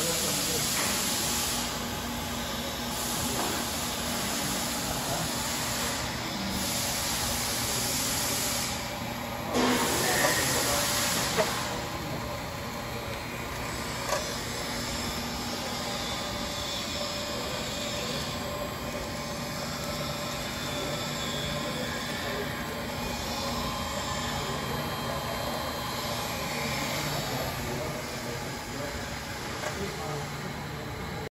Gracias.